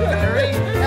Barry.